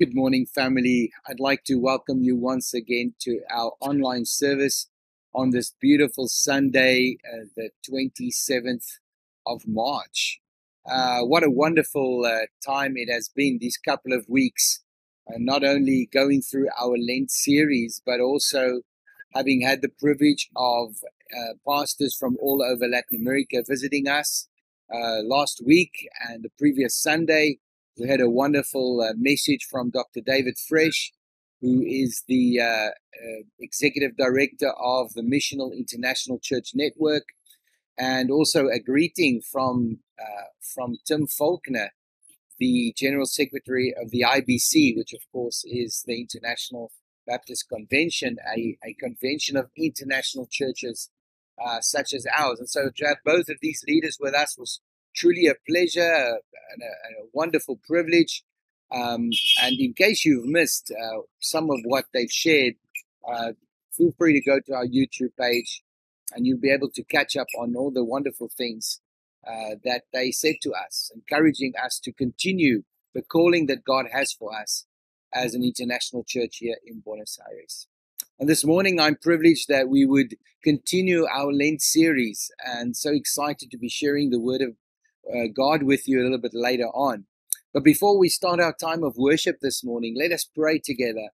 Good morning, family. I'd like to welcome you once again to our online service on this beautiful Sunday, uh, the 27th of March. Uh, what a wonderful uh, time it has been these couple of weeks, uh, not only going through our Lent series, but also having had the privilege of uh, pastors from all over Latin America visiting us uh, last week and the previous Sunday. We had a wonderful uh, message from Dr. David Fresh, who is the uh, uh, executive director of the Missional International Church Network, and also a greeting from uh, from Tim Faulkner, the general secretary of the IBC, which of course is the International Baptist Convention, a, a convention of international churches uh, such as ours. And so to have both of these leaders with us was truly a pleasure and a, a wonderful privilege. Um, and in case you've missed uh, some of what they've shared, uh, feel free to go to our YouTube page and you'll be able to catch up on all the wonderful things uh, that they said to us, encouraging us to continue the calling that God has for us as an international church here in Buenos Aires. And this morning, I'm privileged that we would continue our Lent series and so excited to be sharing the word of uh, God with you a little bit later on. But before we start our time of worship this morning, let us pray together.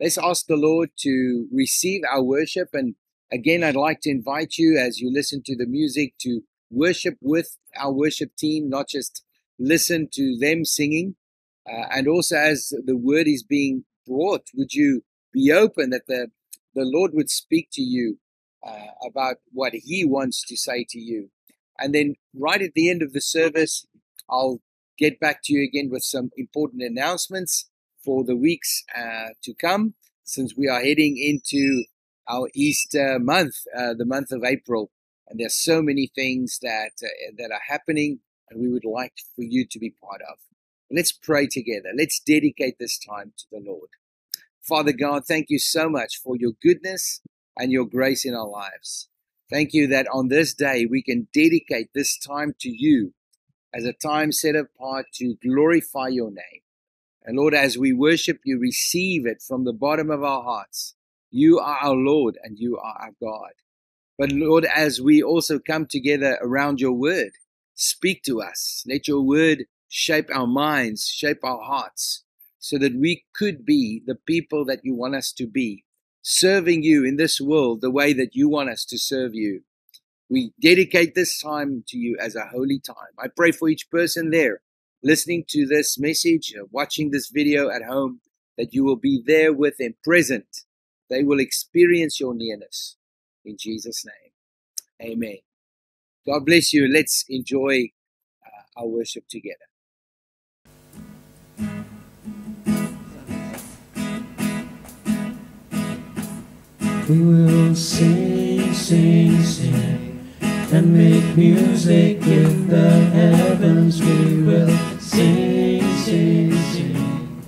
Let's ask the Lord to receive our worship. And again, I'd like to invite you as you listen to the music to worship with our worship team, not just listen to them singing. Uh, and also, as the word is being brought, would you be open that the, the Lord would speak to you uh, about what He wants to say to you? And then right at the end of the service, I'll get back to you again with some important announcements for the weeks uh, to come, since we are heading into our Easter month, uh, the month of April. And there's so many things that uh, that are happening, and we would like for you to be part of. Let's pray together. Let's dedicate this time to the Lord. Father God, thank you so much for your goodness and your grace in our lives. Thank you that on this day we can dedicate this time to you as a time set apart to glorify your name. And Lord, as we worship you, receive it from the bottom of our hearts. You are our Lord and you are our God. But Lord, as we also come together around your word, speak to us. Let your word shape our minds, shape our hearts, so that we could be the people that you want us to be serving you in this world the way that you want us to serve you. We dedicate this time to you as a holy time. I pray for each person there listening to this message, uh, watching this video at home, that you will be there with them, present. They will experience your nearness. In Jesus' name, amen. God bless you. Let's enjoy uh, our worship together. We will sing, sing, sing, and make music in the heavens. We will sing, sing, sing.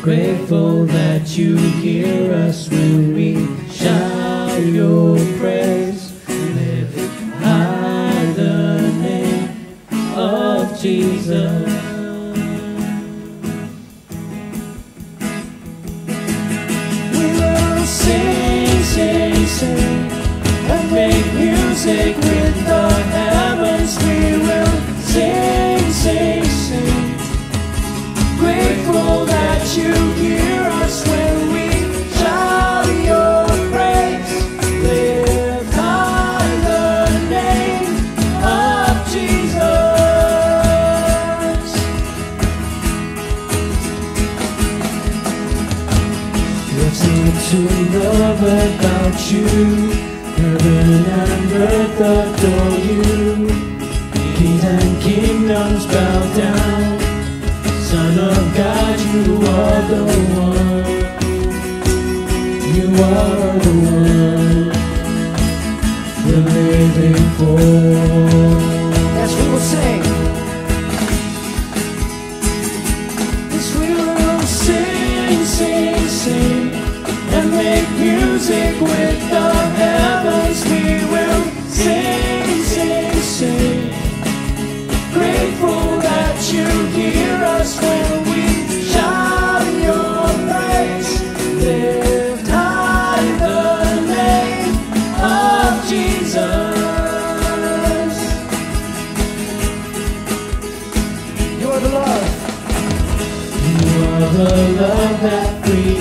Grateful that you hear us when we shout your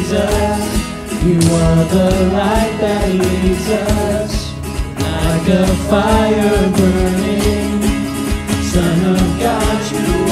Jesus, you are the light that leads us, like a fire burning. Son of God, you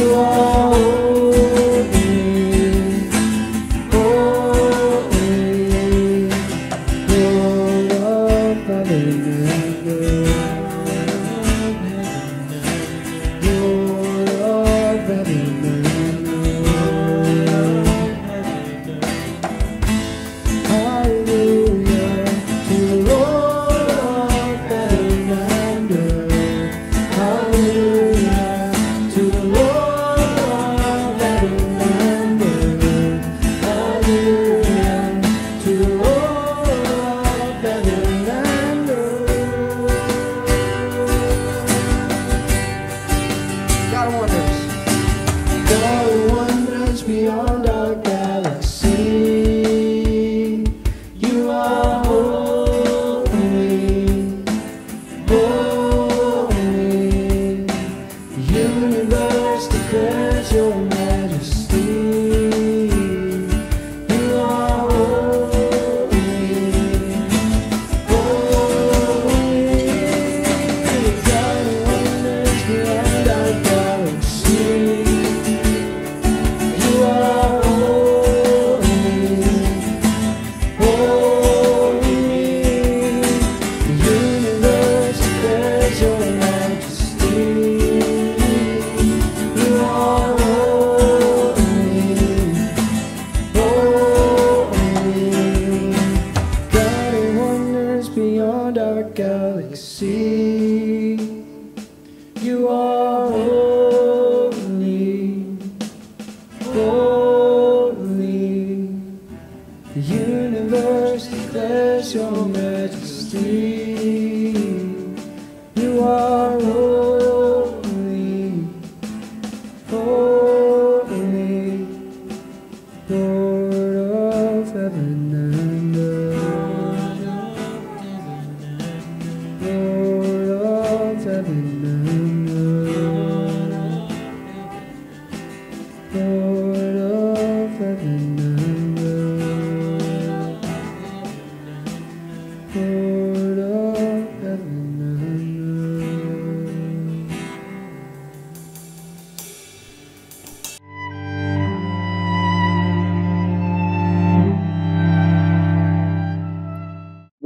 you are.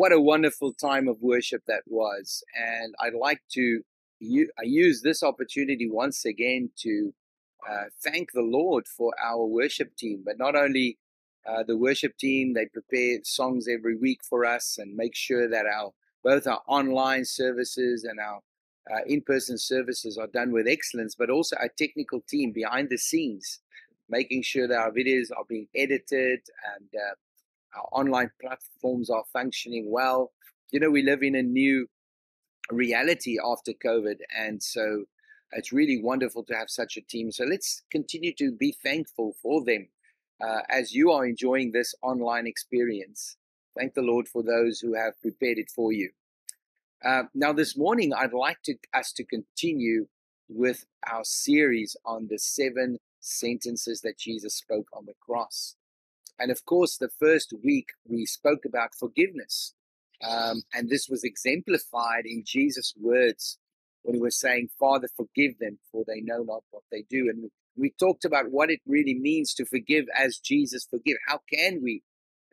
What a wonderful time of worship that was. And I'd like to I use this opportunity once again to uh, thank the Lord for our worship team, but not only uh, the worship team, they prepare songs every week for us and make sure that our both our online services and our uh, in-person services are done with excellence, but also our technical team behind the scenes, making sure that our videos are being edited and uh, our online platforms are functioning well. You know, we live in a new reality after COVID, and so it's really wonderful to have such a team. So let's continue to be thankful for them uh, as you are enjoying this online experience. Thank the Lord for those who have prepared it for you. Uh, now, this morning, I'd like to, us to continue with our series on the seven sentences that Jesus spoke on the cross. And of course, the first week we spoke about forgiveness. Um, and this was exemplified in Jesus' words when he was saying, Father, forgive them, for they know not what they do. And we, talked about what it really means to forgive as Jesus forgive. How can we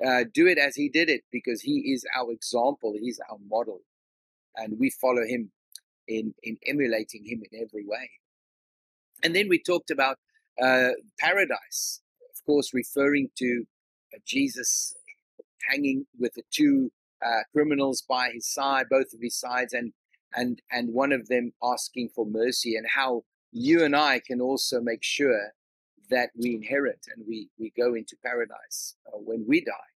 uh, do it as he did it? Because he is our example, he's our model. And we follow him in, in emulating him in every way. And then we talked about uh, paradise, course, referring to uh, Jesus hanging with the two uh, criminals by his side, both of his sides, and and and one of them asking for mercy, and how you and I can also make sure that we inherit and we we go into paradise uh, when we die.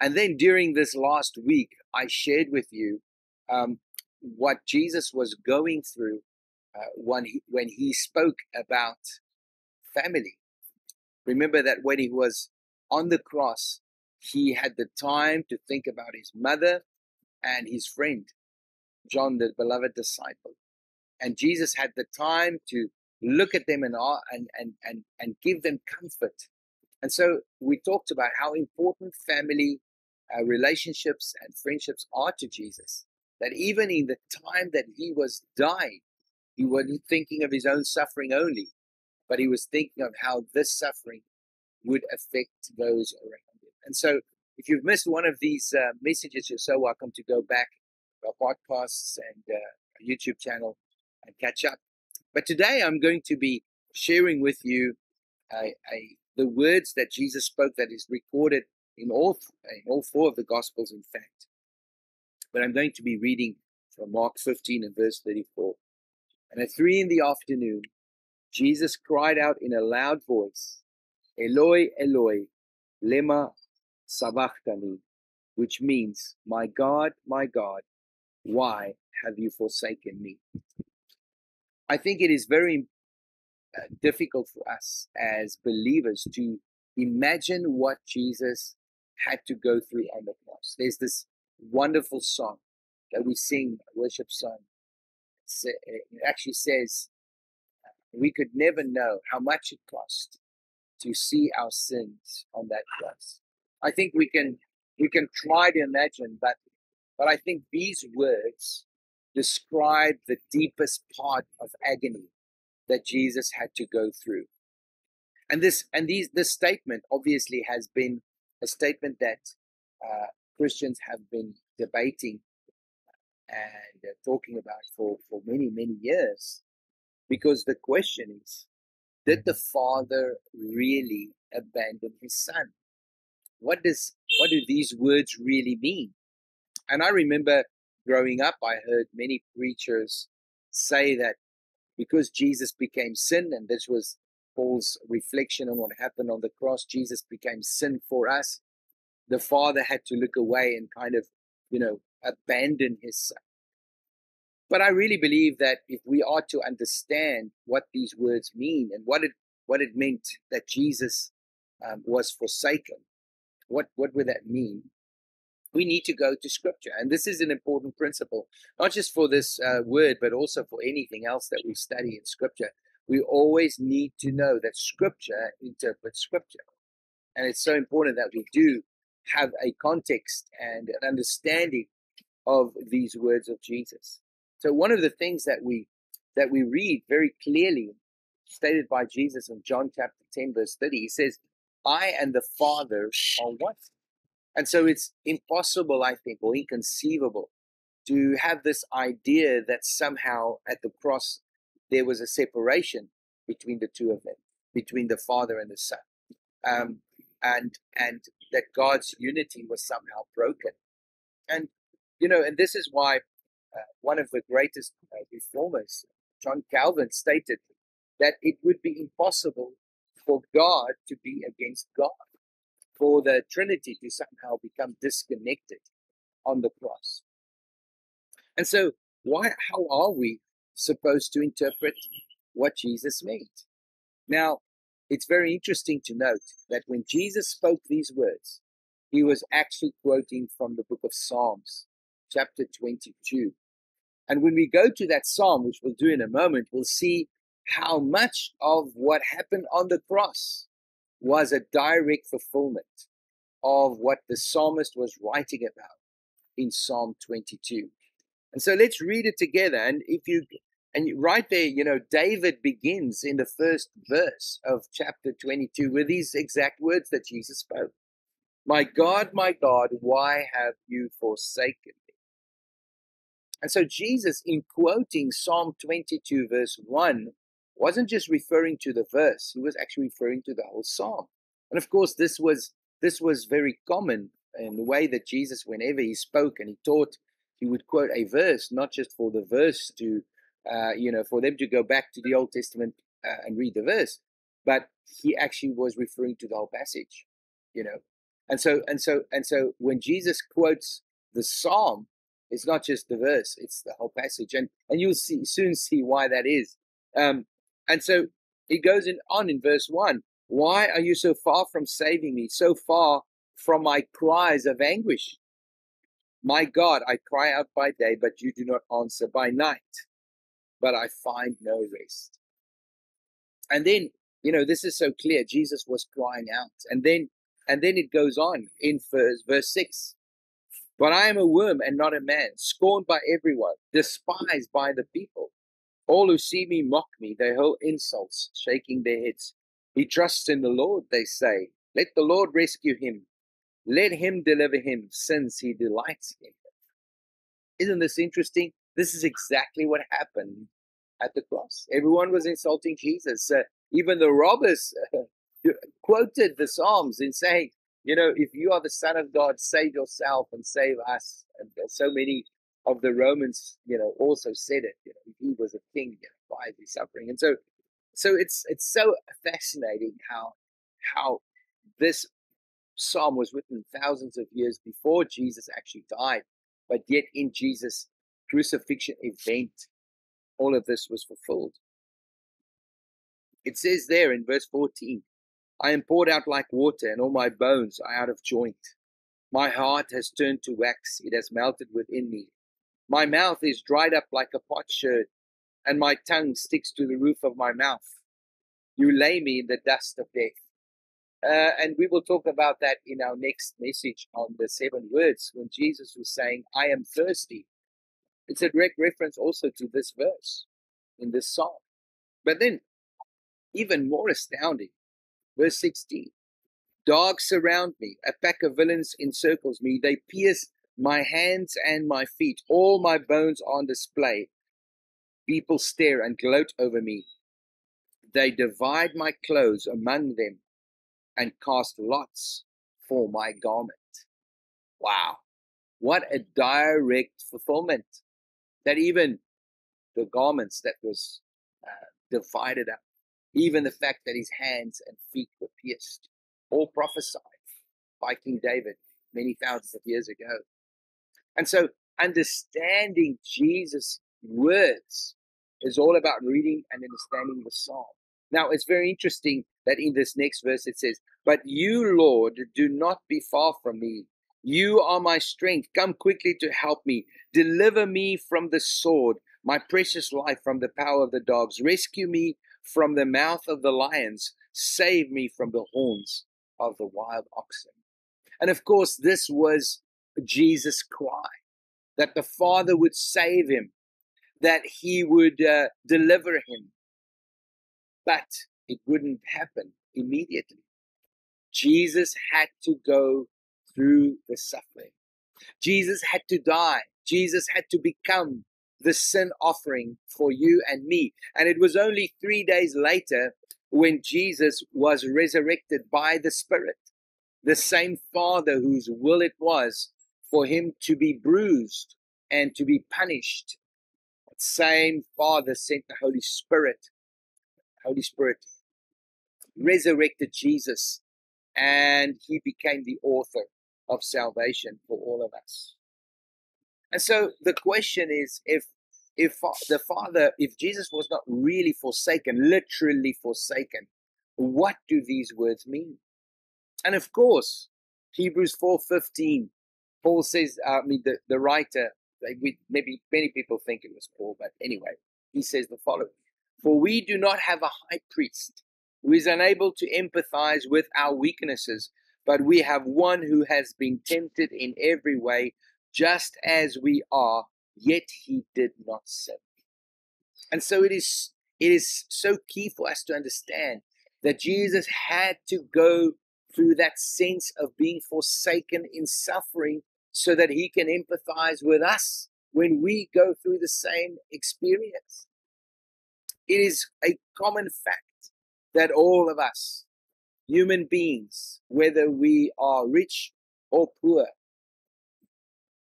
And then during this last week, I shared with you um, what Jesus was going through uh, when he when he spoke about family. Remember that when he was on the cross, he had the time to think about his mother and his friend, John, the beloved disciple. And Jesus had the time to look at them and, and, and, and, and give them comfort. And so we talked about how important family uh, relationships and friendships are to Jesus. That even in the time that he was dying, he wasn't thinking of his own suffering only, but he was thinking of how this suffering would affect those around him. And so, if you've missed one of these uh, messages, you're so welcome to go back to our podcasts and uh, our YouTube channel and catch up. But today, I'm going to be sharing with you a, a, the words that Jesus spoke that is recorded in all in all four of the Gospels, in fact. But I'm going to be reading from Mark 15 and verse 34. And at three in the afternoon, Jesus cried out in a loud voice, Eloi, Eloi, lema sabachthani, which means, My God, my God, why have you forsaken me? I think it is very uh, difficult for us as believers to imagine what Jesus had to go through on the cross. There's this wonderful song that we sing, worship song. It actually says, we could never know how much it cost to see our sins on that cross. I think we can we can try to imagine, but but I think these words describe the deepest part of agony that Jesus had to go through. And this and these this statement obviously has been a statement that uh, Christians have been debating and uh, talking about for, for many, many years. Because the question is, did mm-hmm. the father really abandon his son? What does what do these words really mean? And I remember growing up, I heard many preachers say that because Jesus became sin, and this was Paul's reflection on what happened on the cross, Jesus became sin for us. the father had to look away and kind of, you know, abandon his son. But I really believe that if we are to understand what these words mean and what it what it meant that Jesus um, was forsaken, what what would that mean? We need to go to Scripture, and this is an important principle, not just for this uh, word, but also for anything else that we study in Scripture. We always need to know that Scripture interprets Scripture, and it's so important that we do have a context and an understanding of these words of Jesus. So one of the things that we that we read very clearly stated by Jesus in John chapter 10 verse 30 he says I and the Father are one. And so it's impossible I think or inconceivable to have this idea that somehow at the cross there was a separation between the two of them, between the Father and the Son. Um, and and that God's unity was somehow broken. And you know, and this is why uh, one of the greatest uh, reformers, John Calvin, stated that it would be impossible for God to be against God, for the Trinity to somehow become disconnected on the cross. And so, why? How are we supposed to interpret what Jesus meant? Now, it's very interesting to note that when Jesus spoke these words, he was actually quoting from the book of Psalms, chapter 22. And when we go to that psalm, which we'll do in a moment, we'll see how much of what happened on the cross was a direct fulfillment of what the psalmist was writing about in Psalm 22. And so let's read it together. And if you and right there, you know, David begins in the first verse of chapter 22 with these exact words that Jesus spoke My God, my God, why have you forsaken me? And so Jesus, in quoting Psalm 22, verse 1, wasn't just referring to the verse, he was actually referring to the whole psalm. And of course, this was this was very common in the way that Jesus, whenever he spoke and he taught, he would quote a verse, not just for the verse to uh, you know, for them to go back to the Old Testament uh, and read the verse, but he actually was referring to the whole passage, you know. And so, and so, and so, when Jesus quotes the psalm, it's not just the verse; it's the whole passage, and and you'll see soon see why that is. Um, and so it goes in, on in verse one. Why are you so far from saving me, so far from my cries of anguish? My God, I cry out by day, but you do not answer by night but I find no rest. And then, you know, this is so clear. Jesus was crying out. And then, and then it goes on in verse, verse six. But I am a worm and not a man, scorned by everyone, despised by the people. All who see me mock me, they hurl insults, shaking their heads. He trusts in the Lord, they say. Let the Lord rescue him. Let him deliver him, since he delights in him. Isn't this interesting? This is exactly what happened at the cross. Everyone was insulting Jesus. Uh, even the robbers uh, quoted the Psalms in saying, you know, if you are the Son of God, save yourself and save us. And so many of the Romans, you know, also said it. You know, he was a king, you know, why is he suffering? And so, so it's it's so fascinating how how this psalm was written thousands of years before Jesus actually died, but yet in Jesus' crucifixion event, all of this was fulfilled. It says there in verse 14, I am poured out like water, and all my bones are out of joint. My heart has turned to wax, it has melted within me. My mouth is dried up like a potsherd, and my tongue sticks to the roof of my mouth. You lay me in the dust of death. Uh, and we will talk about that in our next message on the seven words when Jesus was saying, I am thirsty. It's a direct reference also to this verse in this psalm. But then, even more astounding, verse 16 Dogs surround me, a pack of villains encircles me, they pierce my hands and my feet, all my bones on display. People stare and gloat over me. They divide my clothes among them and cast lots for my garment. Wow. What a direct fulfillment that even the garments that was uh, divided up, even the fact that his hands and feet were pierced, all prophesied by King David many thousands of years ago. And so understanding Jesus' words is all about reading and understanding the psalm. Now, it's very interesting that in this next verse it says, But you, Lord, do not be far from me. You are my strength. Come quickly to help me. Deliver me from the sword, my precious life from the power of the dogs. Rescue me from the mouth of the lions. Save me from the horns of the wild oxen. And of course, this was Jesus' cry that the Father would save him, that he would uh, deliver him. But it wouldn't happen immediately. Jesus had to go through the suffering. Jesus had to die. Jesus had to become the sin offering for you and me. And it was only three days later when Jesus was resurrected by the Spirit, the same Father whose will it was for him to be bruised and to be punished. That same Father sent the Holy Spirit. Holy Spirit resurrected Jesus and he became the author of salvation for all of us. And so the question is if if the Father, if Jesus was not really forsaken, literally forsaken, what do these words mean? And of course, Hebrews 4:15, Paul says, uh, I mean the, the writer, like we, maybe many people think it was Paul, but anyway, he says the following: For we do not have a high priest who is unable to empathize with our weaknesses, but we have one who has been tempted in every way, just as we are, yet he did not sin. And so it is it is so key for us to understand that Jesus had to go through that sense of being forsaken in suffering so that he can empathize with us when we go through the same experience. It is a common fact that all of us, human beings, whether we are rich or poor,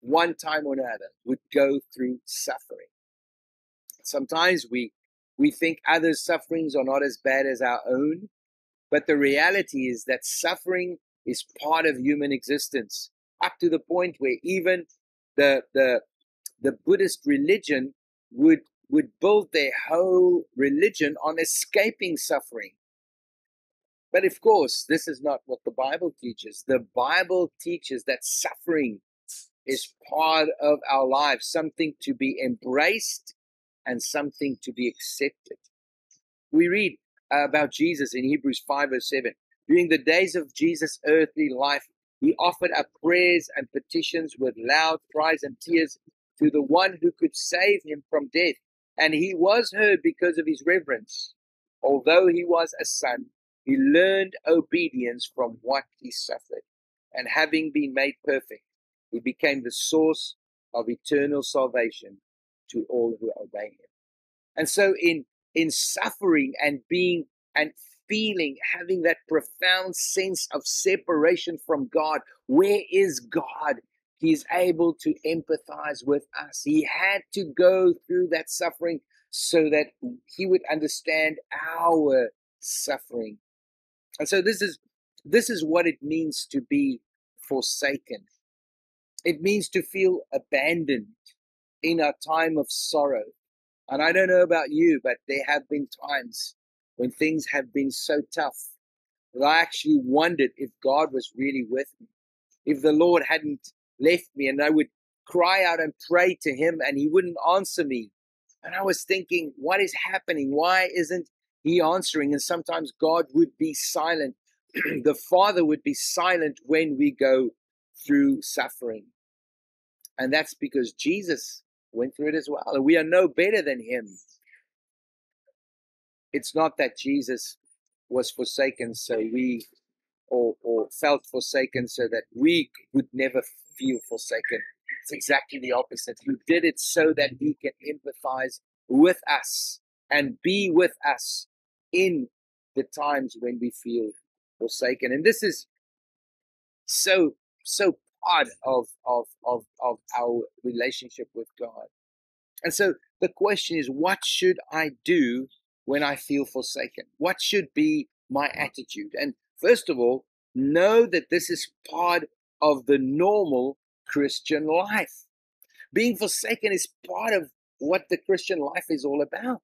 one time or another would go through suffering. Sometimes we we think others' sufferings are not as bad as our own, but the reality is that suffering is part of human existence, up to the point where even the the the Buddhist religion would would build their whole religion on escaping suffering. But of course, this is not what the Bible teaches. The Bible teaches that suffering is part of our lives, something to be embraced and something to be accepted. We read about Jesus in Hebrews 5 verse 7. During the days of Jesus' earthly life, he offered up prayers and petitions with loud cries and tears to the one who could save him from death. And he was heard because of his reverence. Although he was a son, he learned obedience from what he suffered. And having been made perfect, he became the source of eternal salvation to all who obey him. And so in in suffering and being and feeling having that profound sense of separation from God, where is God? He's able to empathize with us. He had to go through that suffering so that he would understand our suffering. And so this is this is what it means to be forsaken. It means to feel abandoned in a time of sorrow. And I don't know about you, but there have been times when things have been so tough that I actually wondered if God was really with me, if the Lord hadn't left me, and I would cry out and pray to Him and He wouldn't answer me. And I was thinking, what is happening? Why isn't He answering? And sometimes God would be silent. the Father would be silent when we go through suffering. And that's because Jesus went through it as well. And we are no better than him. It's not that Jesus was forsaken so we, or, or felt forsaken so that we would never feel forsaken. It's exactly the opposite. He did it so that he can empathize with us and be with us in the times when we feel forsaken. And this is so, so part of, of, of, of our relationship with God. And so the question is, what should I do when I feel forsaken? What should be my mm-hmm. attitude? And first of all, know that this is part of the normal Christian life. Being forsaken is part of what the Christian life is all about.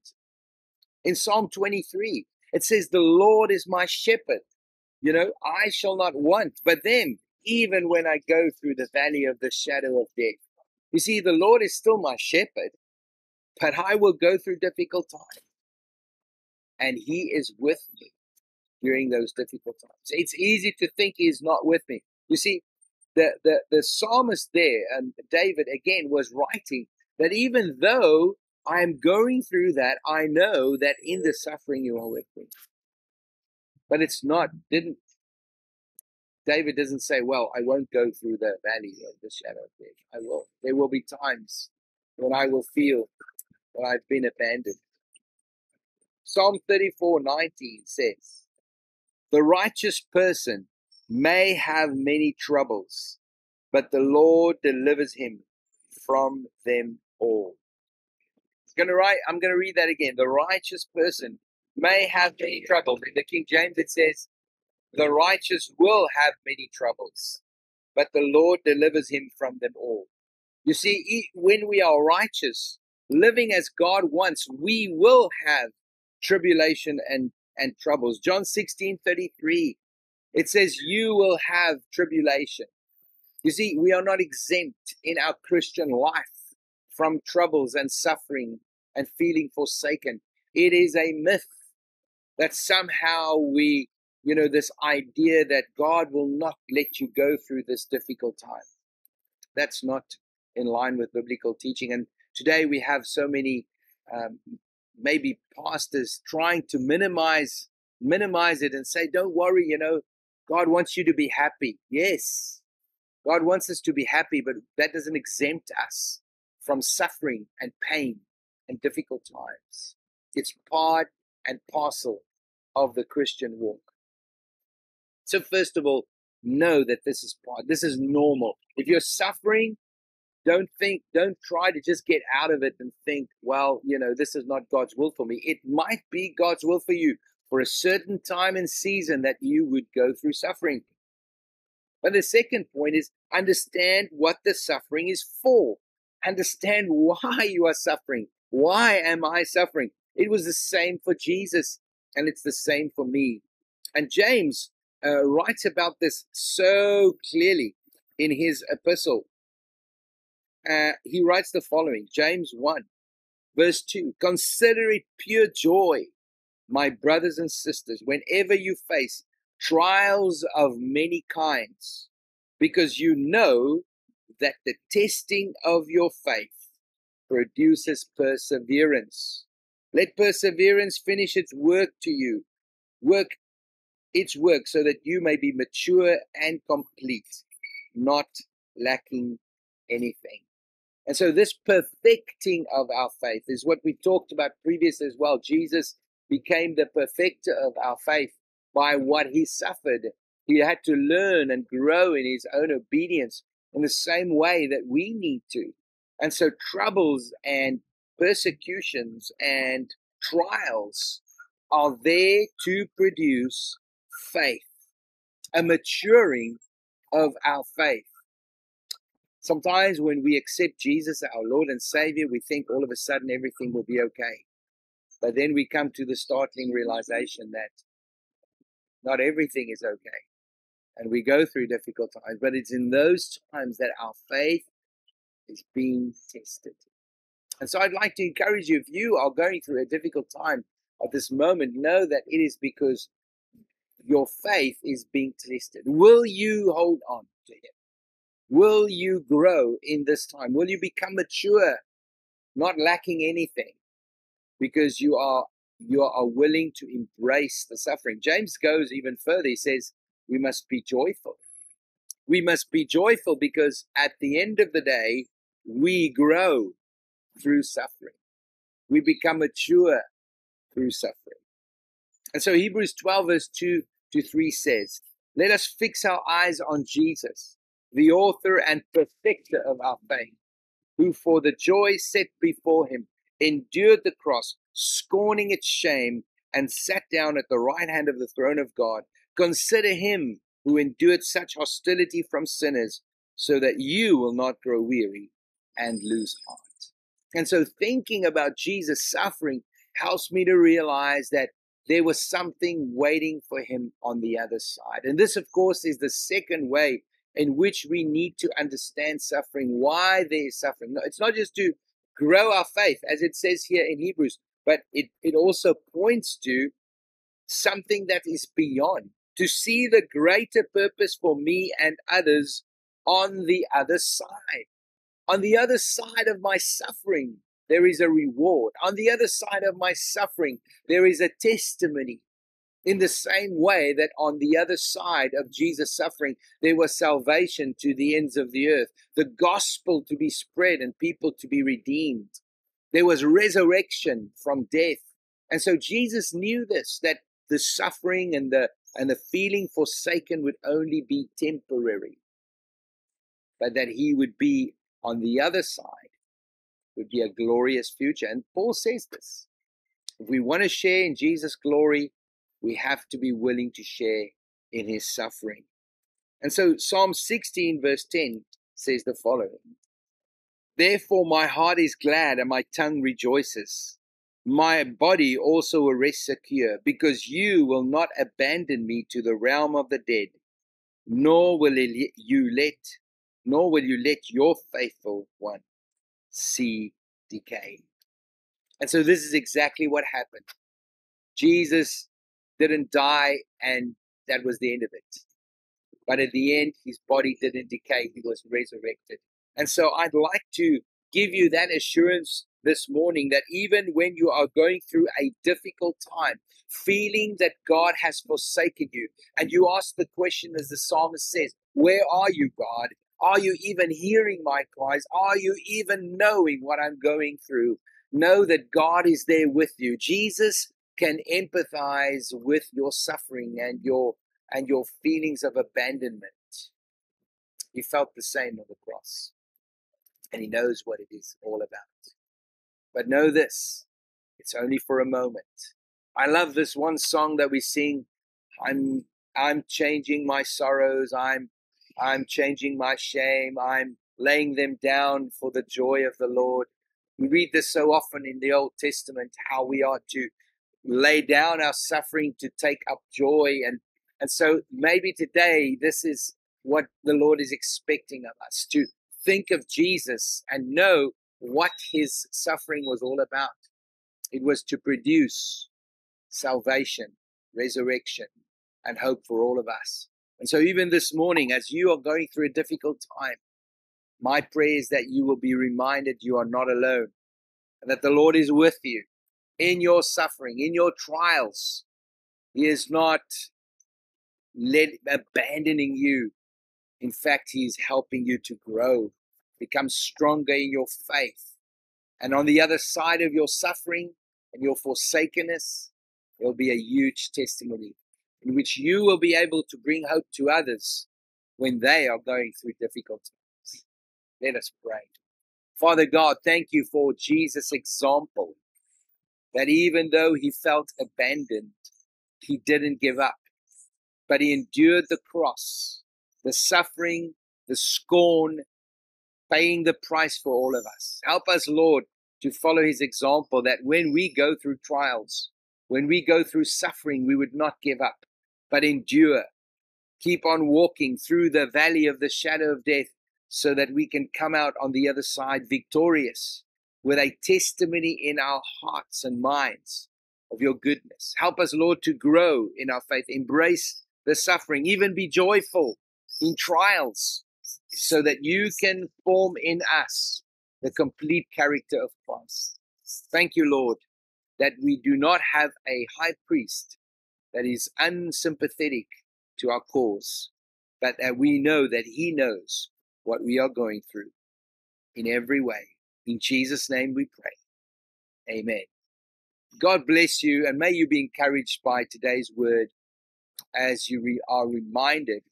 In Psalm 23, it says, The Lord is my shepherd. You know, I shall not want. But then, even when I go through the valley of the shadow of death, you see, the Lord is still my shepherd, but I will go through difficult times. And He is with me during those difficult times. It's easy to think He's not with me. You see, the, the, the psalmist there, and David again, was writing that even though I'm going through that, I know that in the suffering you are with me. But it's not, didn't, David doesn't say, well, I won't go through the valley of the shadow of death. I will. There will be times when I will feel that I've been abandoned. Psalm 34 19 says, The righteous person may have many troubles, but the Lord delivers him from them all. It's gonna write, I'm gonna read that again. The righteous person may have many troubles. In the King James it says, The righteous will have many troubles, but the Lord delivers him from them all. You see, when we are righteous, living as God wants, we will have tribulation and, and troubles. John 16 33 it says, You will have tribulation. You see, we are not exempt in our Christian life from troubles and suffering and feeling forsaken. It is a myth that somehow we, you know, this idea that God will not let you go through this difficult time. That's not in line with biblical teaching. And today we have so many, um, maybe pastors trying to minimize minimize it and say, "Don't worry, you know, God wants you to be happy. Yes, God wants us to be happy, but that doesn't exempt us from suffering and pain and difficult times. It's part and parcel of the Christian walk. So, first of all, know that this is part, this is normal. If you're suffering, don't think, don't try to just get out of it and think, well, you know, this is not God's will for me. It might be God's will for you for a certain time and season that you would go through suffering. But the second point is understand what the suffering is for. Understand why you are suffering. Why am I suffering? It was the same for Jesus, and it's the same for me. And James uh, writes about this so clearly in his epistle. Uh, he writes the following James 1, verse 2 Consider it pure joy, my brothers and sisters, whenever you face trials of many kinds, because you know that the testing of your faith produces perseverance. Let perseverance finish its work to you, work its work so that you may be mature and complete, not lacking anything. And so, this perfecting of our faith is what we talked about previously as well. Jesus became the perfecter of our faith by what he suffered. He had to learn and grow in his own obedience in the same way that we need to. And so, troubles and persecutions and trials are there to produce faith, a maturing of our faith. Sometimes when we accept Jesus, our Lord and Savior, we think all of a sudden everything will be okay. But then we come to the startling realization that not everything is okay. And we go through difficult times, but it's in those times that our faith is being tested. And so I'd like to encourage you if you are going through a difficult time at this moment, know that it is because your faith is being tested. Will you hold on to Him? Will you grow in this time? Will you become mature, not lacking anything? because you are you are willing to embrace the suffering. James goes even further. He says, We must be joyful. We must be joyful because at the end of the day, we grow through suffering. We become mature through suffering. And so Hebrews 12, verse 2 to 3 says, Let us fix our eyes on Jesus, the author and perfecter of our faith, who for the joy set before him endured the cross, scorning its shame, and sat down at the right hand of the throne of God. Consider him who endured such hostility from sinners, so that you will not grow weary and lose heart. And so, thinking about Jesus' suffering helps me to realize that there was something waiting for him on the other side. And this, of course, is the second way in which we need to understand suffering, why there is suffering. It's not just to grow our faith, as it says here in Hebrews, but it, it also points to something that is beyond, to see the greater purpose for me and others on the other side. On the other side of my suffering, there is a reward. On the other side of my suffering, there is a testimony. In the same way that on the other side of Jesus' suffering, there was salvation to the ends of the earth, the gospel to be spread and people to be redeemed. There was resurrection from death. And so Jesus knew this, that the suffering and the and the feeling forsaken would only be temporary, but that he would be on the other side would be a glorious future. And Paul says this. If we want to share in Jesus' glory, we have to be willing to share in his suffering. And so Psalm 16, verse 10 says the following Therefore, my heart is glad and my tongue rejoices. My body also will rest secure, because you will not abandon me to the realm of the dead, nor will you let, nor will you let your faithful one see decay. And so this is exactly what happened. Jesus didn't die, and that was the end of it. But at the end, his body didn't decay, he was resurrected. And so I'd like to give you that assurance this morning that even when you are going through a difficult time, feeling that God has forsaken you, and you ask the question as the psalmist says, Where are you, God? Are you even hearing my cries? Are you even knowing what I'm going through? Know that God is there with you. Jesus can empathize with your suffering and your and your feelings of abandonment. He felt the same on the cross. And he knows what it is all about. But know this, it's only for a moment. I love this one song that we sing. I'm I'm changing my sorrows. I'm I'm changing my shame. I'm laying them down for the joy of the Lord. We read this so often in the Old Testament how we are to lay down our suffering to take up joy. And, and so maybe today this is what the Lord is expecting of us to think of Jesus and know what his suffering was all about. It was to produce salvation, resurrection, and hope for all of us. And so, even this morning, as you are going through a difficult time, my prayer is that you will be reminded you are not alone and that the Lord is with you in your suffering, in your trials. He is not abandoning you. In fact, He is helping you to grow, become stronger in your faith. And on the other side of your suffering and your forsakenness, there will be a huge testimony in which you will be able to bring hope to others when they are going through difficult times. Let us pray. Father God, thank you for Jesus' example that even though he felt abandoned, he didn't give up, but he endured the cross, the suffering, the scorn, paying the price for all of us. Help us, Lord, to follow his example that when we go through trials, when we go through suffering, we would not give up, but endure. Keep on walking through the valley of the shadow of death so that we can come out on the other side victorious with a testimony in our hearts and minds of your goodness. Help us, Lord, to grow in our faith, embrace the suffering, even be joyful in trials so that you can form in us the complete character of Christ. Thank you, Lord, that we do not have a high priest that is unsympathetic to our cause, but that we know that He knows what we are going through in every way. In Jesus' name we pray. Amen. God bless you, and may you be encouraged by today's word as you re- are reminded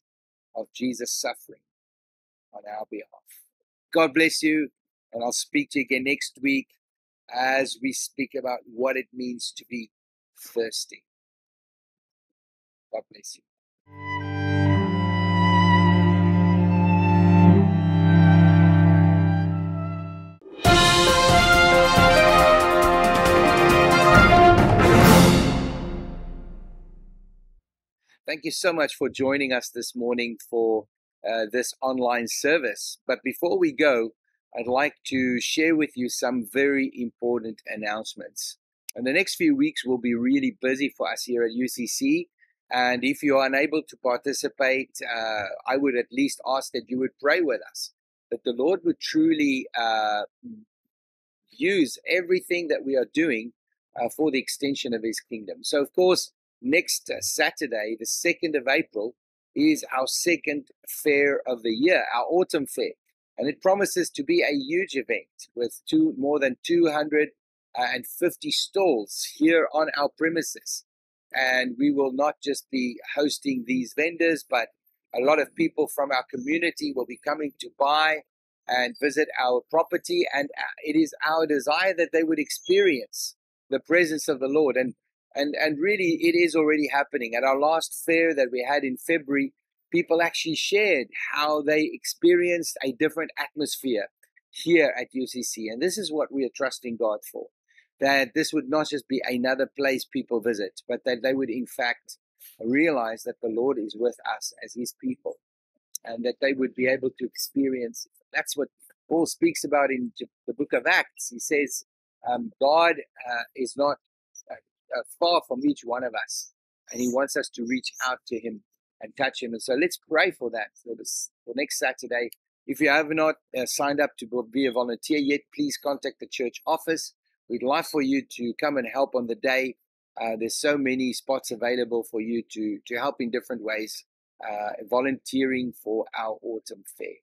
of Jesus' suffering on our behalf. God bless you, and I'll speak to you again next week as we speak about what it means to be thirsty. God bless you. Thank you so much for joining us this morning for uh, this online service. But before we go, I'd like to share with you some very important announcements. And the next few weeks will be really busy for us here at UCC and if you are unable to participate, uh, I would at least ask that you would pray with us, that the Lord would truly uh, use everything that we are doing uh, for the extension of His kingdom. So, of course, next uh, Saturday, the 2nd of April, is our second fair of the year, our autumn fair. And it promises to be a huge event with two, more than 250 stalls here on our premises. And we will not just be hosting these vendors, but a lot of people from our community will be coming to buy and visit our property. And uh, it is our desire that they would experience the presence of the Lord. And and and really it is already happening. At our last fair that we had in February, people actually shared how they experienced a different atmosphere here at UCC. And this is what we are trusting God for. That this would not just be another place people visit, but that they would in fact realize that the Lord is with us as his people and that they would be able to experience. That's what Paul speaks about in the book of Acts. He says, um, God uh, is not uh, far from each one of us, and He wants us to reach out to Him and touch Him. And so let's pray for that for this for next Saturday. If you have not uh, signed up to be a volunteer yet, please contact the church office. We'd like for you to come and help on the day. Uh, there's so many spots available for you to to help in different ways, uh, volunteering for our autumn fair.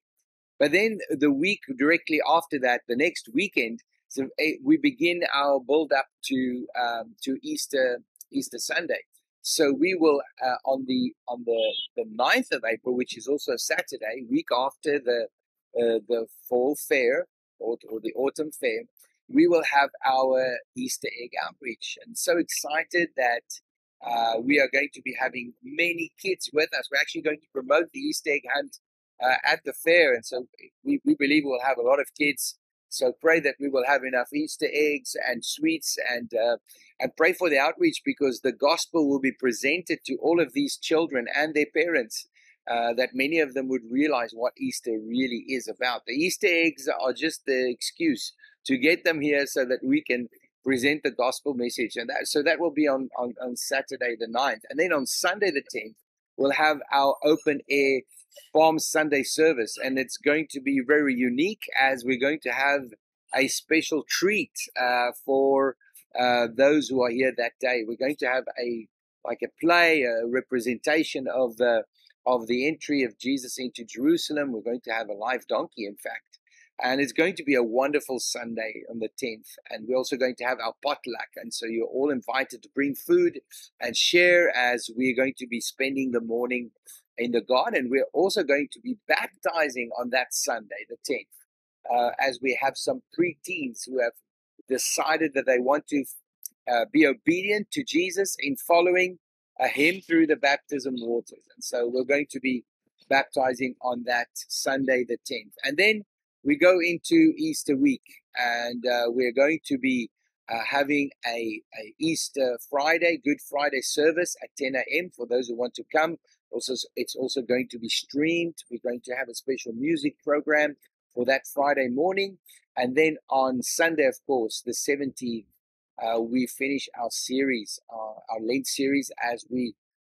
But then the week directly after that, the next weekend, so eh, we begin our build up to um, to Easter Easter Sunday. So we will uh, on the on the the 9th of April, which is also a Saturday, week after the uh, the fall fair or, or the autumn fair, we will have our Easter egg outreach. And so excited that uh, we are going to be having many kids with us. We're actually going to promote the Easter egg hunt uh, at the fair, and so we, we believe we'll have a lot of kids so pray that we will have enough Easter eggs and sweets and uh, and pray for the outreach because the gospel will be presented to all of these children and their parents. Uh, that many of them would realize what Easter really is about. The Easter eggs are just the excuse to get them here so that we can present the gospel message. And that, so that will be on, on, on Saturday the 9th. And then on Sunday the 10th, we'll have our open air Palm Sunday service, and it's going to be very unique as we're going to have a special treat uh, for uh, those who are here that day. We're going to have a like a play, a representation of the of the entry of Jesus into Jerusalem. We're going to have a live donkey, in fact, and it's going to be a wonderful Sunday on the 10th. And we're also going to have our potluck, and so you're all invited to bring food and share as we're going to be spending the morning in the garden. We're also going to be baptizing on that Sunday, the 10th, uh, as we have some preteens who have decided that they want to uh, be obedient to Jesus in following uh, him through the baptism waters. And so we're going to be baptizing on that Sunday, the 10th. And then we go into Easter week, and uh, we're going to be uh, having a, a Easter Friday, Good Friday service at 10 a.m. for those who want to come. Also, it's also going to be streamed. We're going to have a special music program for that Friday morning. And then on Sunday, of course, the 17th, uh, we finish our series, uh, our Lent series, as we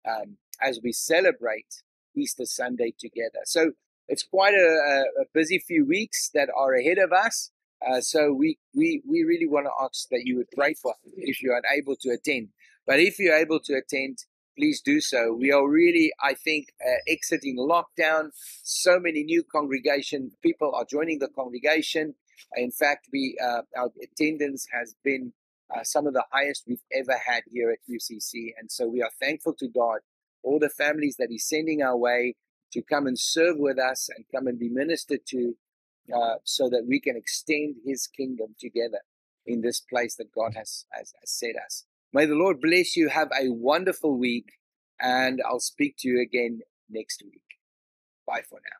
um, as we celebrate Easter Sunday together. So it's quite a, a busy few weeks that are ahead of us. Uh, so we, we we really want to ask that you would pray for us if you are unable to attend. But if you're able to attend, please do so. We are really, I think, uh, exiting lockdown. So many new congregation people are joining the congregation. In fact, we uh, our attendance has been uh, some of the highest we've ever had here at UCC, and so we are thankful to God, all the families that He's sending our way to come and serve with us and come and be ministered to, uh, so that we can extend His kingdom together in this place that God has, has, has set us. May the Lord bless you. Have a wonderful week, and I'll speak to you again next week. Bye for now.